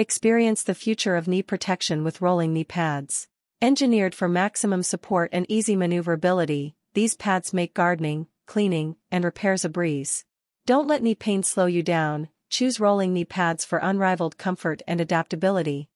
Experience the future of knee protection with rolling knee pads. Engineered for maximum support and easy maneuverability, these pads make gardening, cleaning, and repairs a breeze. Don't let knee pain slow you down, choose rolling knee pads for unrivaled comfort and adaptability.